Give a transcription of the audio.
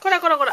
こらこらこら。